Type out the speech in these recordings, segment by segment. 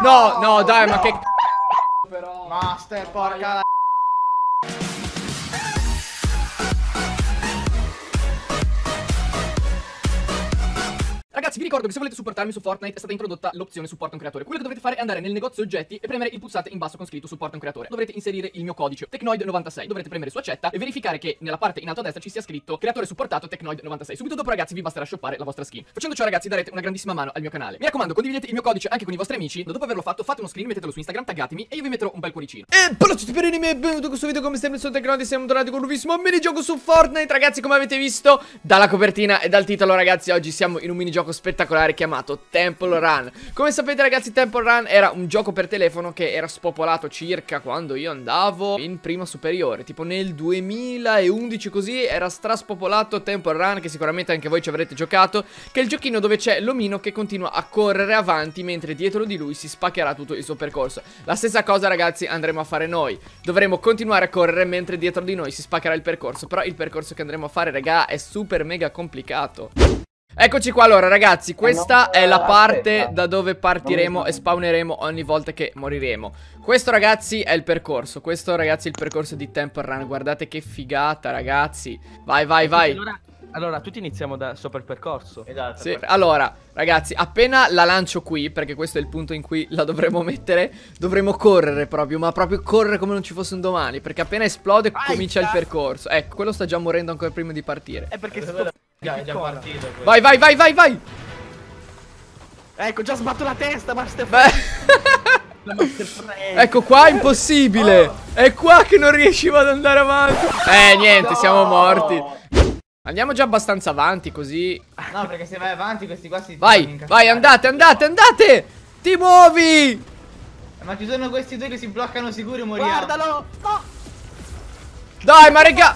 No, no, dai, ma che... Però. Master, porca la... Ragazzi, vi ricordo che se volete supportarmi su Fortnite è stata introdotta l'opzione supporta un creatore. Quello che dovete fare è andare nel negozio oggetti e premere il pulsante in basso con scritto supporta un creatore. Dovrete inserire il mio codice Tecnoid96. Dovrete premere su accetta e verificare che nella parte in alto a destra ci sia scritto creatore supportato Tecnoid96. Subito dopo, ragazzi, vi basterà shoppare la vostra skin. Facendo ciò, ragazzi, darete una grandissima mano al mio canale. Mi raccomando, condividete il mio codice anche con i vostri amici. Dopo averlo fatto, fate uno screen, mettetelo su Instagram, taggatemi e io vi metterò un bel cuoricino. E per tutti per i miei benvenuti questo video come sempre sono Tecnoid e siamo tornati con un nuovissimo minigioco su Fortnite, ragazzi, come avete visto dalla copertina e dal titolo, ragazzi, oggi siamo in un minigioco spettacolare chiamato Temple Run. Come sapete ragazzi Temple Run era un gioco per telefono che era spopolato circa quando io andavo in prima superiore. Tipo nel 2011 così era straspopolato Temple Run che sicuramente anche voi ci avrete giocato Che è il giochino dove c'è l'omino che continua a correre avanti mentre dietro di lui si spaccherà tutto il suo percorso. La stessa cosa ragazzi andremo a fare noi. Dovremo continuare a correre mentre dietro di noi si spaccherà il percorso Però il percorso che andremo a fare raga è super mega complicato Eccoci qua allora ragazzi Questa è la parte da dove partiremo e spawneremo ogni volta che moriremo Questo ragazzi è il percorso Questo ragazzi è il percorso di Temple Run Guardate che figata ragazzi Vai vai vai Allora, allora tutti iniziamo da sopra il percorso. Esatto. sì. Allora ragazzi appena la lancio qui Perché questo è il punto in cui la dovremo mettere Dovremo correre proprio Ma proprio correre come non ci fosse un domani Perché appena esplode Aia. comincia il percorso Ecco quello sta già morendo ancora prima di partire È perché Questo sto... È già partito. questo. Vai vai vai vai vai Ecco, già sbatto la testa, Master. Ecco qua impossibile È qua che non riuscivo ad andare avanti Eh niente siamo morti Andiamo già abbastanza avanti così No, perché se vai avanti questi qua si Vai vai andate andate andate Ti muovi Ma ci sono questi due che si bloccano sicuro e moriamo. Guardalo! No! Dai ma raga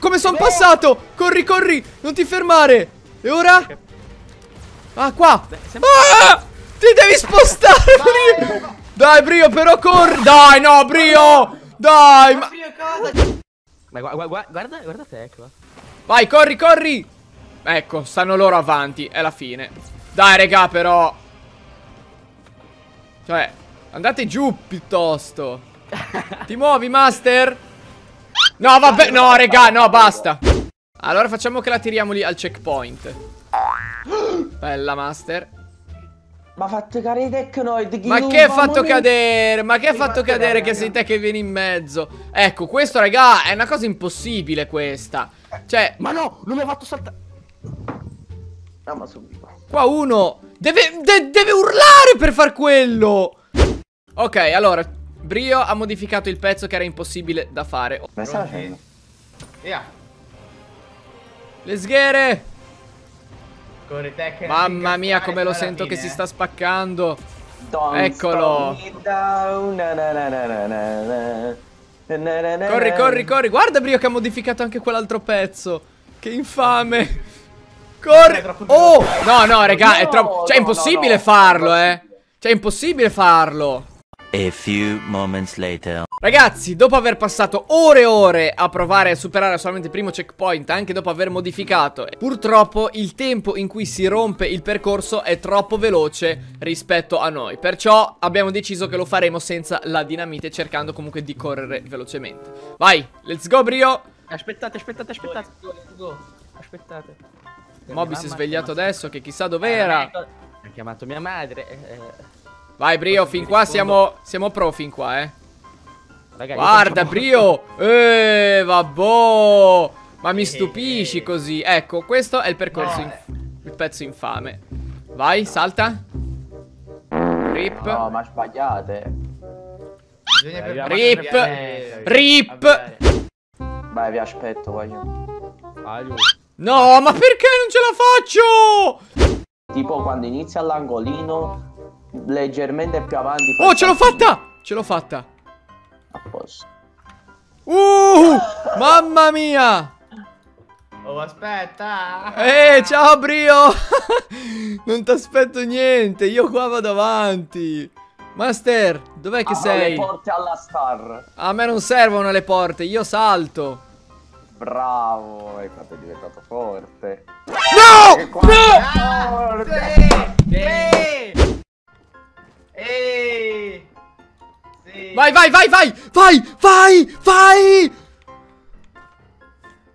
Come sono passato Corri corri Non ti fermare E ora Ah qua ah, Ti devi spostare Brio Dai Brio però corri Dai no Brio Dai ma? Ma gua- gua- guarda, guarda te, ecco. Vai, corri, corri! Ecco, stanno loro avanti, è la fine. Dai, regà, però. Cioè, andate giù piuttosto. Ti muovi, master? No, vabbè, no, regà, no, basta. Allora facciamo che la tiriamo lì al checkpoint. Bella, master. Ma fate cadere i Tecnoid chi Ma che hai va a fatto cadere? Ma che hai Chi fatto fa cadere, che sei te che vieni in mezzo? Ecco, questo, regà, è una cosa impossibile questa. Cioè, Ma no, non mi ha fatto saltare. No, ma subito. Qua uno deve, de- deve urlare per far quello. Ok, allora, Brio ha modificato il pezzo che era impossibile da fare. Ma stai facendo? Via. Le sghere. Che Mamma mia, come lo sento che fine, si eh. sta spaccando. Don't Eccolo. na na na Corri, corri, corri. Guarda Brio che ha modificato anche quell'altro pezzo. Che infame. Corri. È Oh, no, no, raga, è troppo... Cioè, è no, impossibile no, no. farlo, eh. Cioè, è impossibile farlo. A few moments later. Ragazzi, dopo aver passato ore e ore a provare a superare solamente il primo checkpoint, anche dopo aver modificato, purtroppo il tempo in cui si rompe il percorso è troppo veloce rispetto a noi. Perciò abbiamo deciso che lo faremo senza la dinamite, cercando comunque di correre velocemente. Vai, let's go, Brio! Aspettate, aspettate, aspettate. Go. Aspettate. Moby si è svegliato adesso, che chissà dov'era. Ha chiamato mia madre. eh, eh. Vai, Brio, fin qua siamo, siamo pro fin qua, eh. Raga, Guarda, Brio! Eh, vabbò! Ma mi Eh, stupisci eh. così. Ecco, questo è il percorso, No, il pezzo infame. Vai, salta. Rip. No, ma sbagliate. Bisogna Rip. Rip. Rip. Vai, vi aspetto, voglio. No, ma perché non ce la faccio? Tipo quando inizia all'angolino, leggermente più avanti. Oh, ce l'ho fatta! Ce l'ho fatta. A posto. Uh, mamma mia! Oh, aspetta. Eh, ciao Brio! non ti aspetto niente, io qua vado avanti. Master, dov'è che sei? le porte alla star. A me non servono le porte, io salto. Bravo, hai fatto è diventato forte. No! E qua- No! No, Vai, vai, vai, vai! Vai, vai, vai!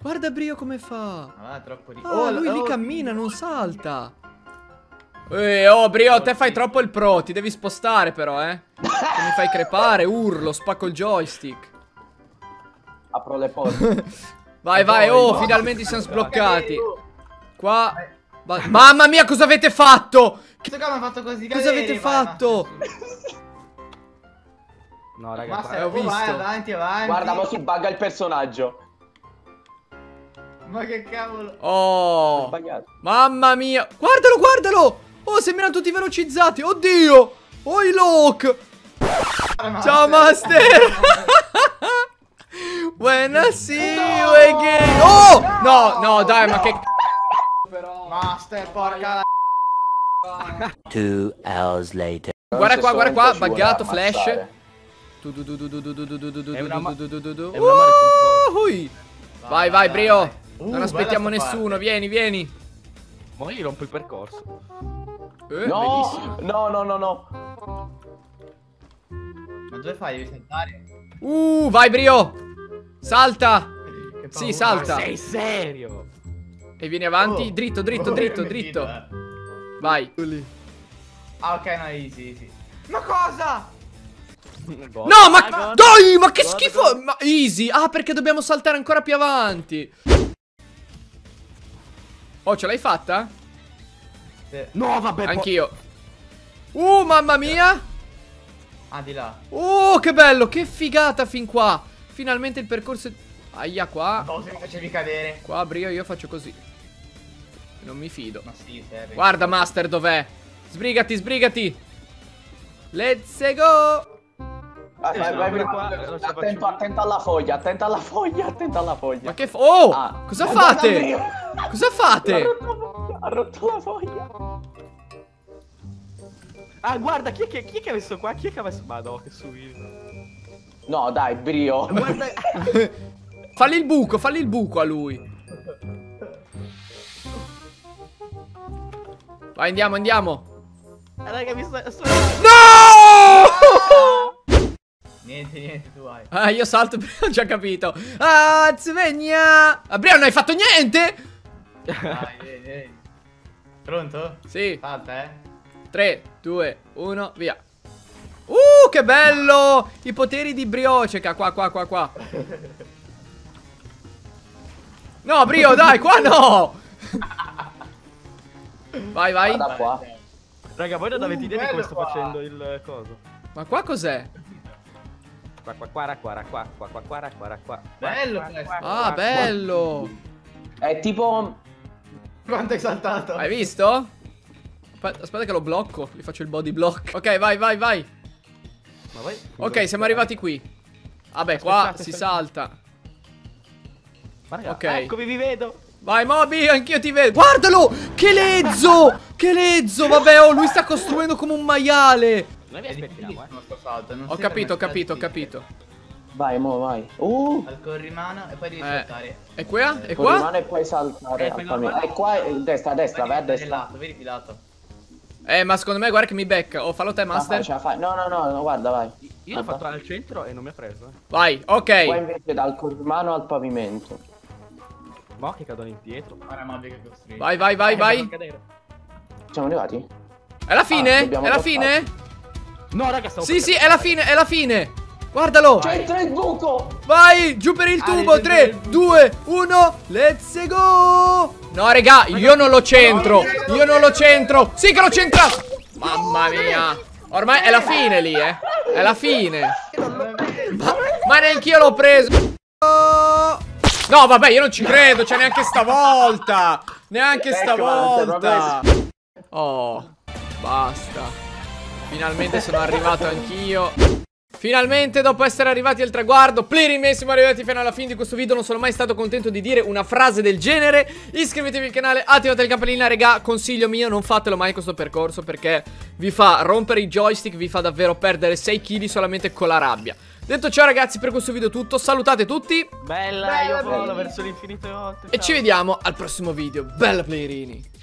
Guarda Brio come fa. Ah, troppo di... Ah, lui lì cammina, non salta. Eh, oh, Brio, te fai troppo il pro. Ti devi spostare, però, eh. Che mi fai crepare, urlo, spacco il joystick. Apro le porte. Vai, vai, oh, finalmente siamo sbloccati. Qua. Va- Mamma mia, cosa avete fatto? Questo qua mi ha fatto così Cosa cadere, avete vai, fatto? No, raga, Master, Eh, ho oh, vai visto. avanti, avanti. Guarda, mo si bugga il personaggio. Ma che cavolo. Oh. Mamma mia. Guardalo, guardalo. Oh, sembrano tutti velocizzati. Oddio. Oh, i lock. Ciao, Master. When I see you again. Oh, no, no, dai, ma che c***o. Master, porca la... Two hours later. Guarda qua, guarda qua, buggato, flash. Vai, vai, Brio. Non aspettiamo nessuno, vieni, vieni. Ma io rompo il percorso. no, no, no, no, no. Ma dove fai? Devi saltare. Uh, vai, Brio. Salta. Sì, salta. sei serio? E vieni avanti, Oh. dritto, dritto, Oh, dritto, dritto. eh. Vai. Ah, ok, no, easy, easy. Ma cosa? No, ma Ah, dai, ma che God, schifo. God. Ma easy. Ah, perché dobbiamo saltare ancora più avanti. Oh, ce l'hai fatta? Sì. No, vabbè, Anch'io. Uh, mamma mia. Ah, di là. Oh, che bello, che figata fin qua. Finalmente il percorso... Aia, qua. Se mi facevi cadere. Qua, Brio, io faccio così. Non mi fido. Ma sì, serve. Guarda, Master, dov'è? Sbrigati, sbrigati. Let's go. Vai, vai, vai, vai, qua, Attento, attento alla foglia, attento alla foglia, attento alla foglia. Ma che... fa- Oh, Ah. cosa fate? Cosa Ha fate? rotto la foglia, Ha rotto la foglia. Ah, guarda, chi è, che, chi è che ha messo qua? Chi è che ha messo... Ma no, che suino. No, dai, Brio. Guarda... Falli il buco, falli il buco a lui. Vai, andiamo, andiamo. raga, mi sto... sto... No! Niente, niente, tu vai. Ah, io salto, ho già capito. Ah, Zvegna! Abrio, non hai fatto niente? Vai, vieni, vieni. Pronto? Sì. Salta, eh. 3, 2, 1, via. Uh, che bello! I poteri di Brioceca, qua, qua, qua, qua. No, Brio, dai, qua no! Vai, vai. Guarda qua. Raga, voi non Uh, avete idea di come sto qua. facendo il coso. Ma qua cos'è? Qua, qua, qua, qua, qua, qua, qua, qua, qua, qua. Bello Qua, questo. qua, Ah, qua, bello! È tipo... Quanto hai saltato? Hai visto? Aspetta, aspetta che lo blocco, gli faccio il body block. Ok, vai, vai, vai. qua. Ma voi... Ok, siamo arrivati qui. Vabbè, qua Aspettate, si aspettate. salta. Ma raga, Ok. Eccomi, vi vedo. Vai, Moby, anch'io ti vedo. Guardalo! Che lezzo! Che lezzo! Vabbè, oh, lui sta costruendo come un maiale. Noi vi aspettiamo, eh. sto salto. non Ho capito, ho capito, ho capito. Vai, mo, vai. Uh! Al corrimano e poi devi Eh. saltare. E qua? E Con qua? rimane e puoi saltare Eh, pavimento. là. E qua, eh, destra, destra, vai a destra. vedi di lato. Eh, ma secondo me guarda che mi becca. Oh, fallo te, master. ce la fai. No, no, no, no, guarda, vai. Io l'ho fatto al centro e non mi ha preso, eh. Vai, Qua ok. invece dal corrimano al pavimento. Ma che cadono indietro. Vai, vai, vai, Eh, vai. Siamo arrivati? È la fine? Ah, È la fine? No, raga, stavo Sì, sì, è la fine, è la fine. Guardalo. C'entra il buco! Vai, giù per il Ah, tubo. devi 3, prendere il 2, 1. Let's go. No, raga, io non lo centro. Io non lo centro. Sì che l'ho centrato. Mamma mia. Ormai è la fine lì, eh. È la fine. Ma, ma neanche io l'ho preso. No, vabbè, io non ci credo. Cioè, neanche stavolta. Neanche Ecco, stavolta. Oh, basta. Finalmente sono arrivato anch'io. Finalmente dopo essere arrivati al traguardo Pliri siamo arrivati fino alla fine di questo video Non sono mai stato contento di dire una frase del genere Iscrivetevi al canale, attivate il campanellino Regà, consiglio mio, non fatelo mai questo percorso Perché vi fa rompere i joystick Vi fa davvero perdere 6 kg solamente con la rabbia Detto ciò ragazzi per questo video è tutto. Salutate tutti. Bella, Bella, io volo verso l'infinito. E oltre. E ciao. ci vediamo al prossimo video. Bella Plirini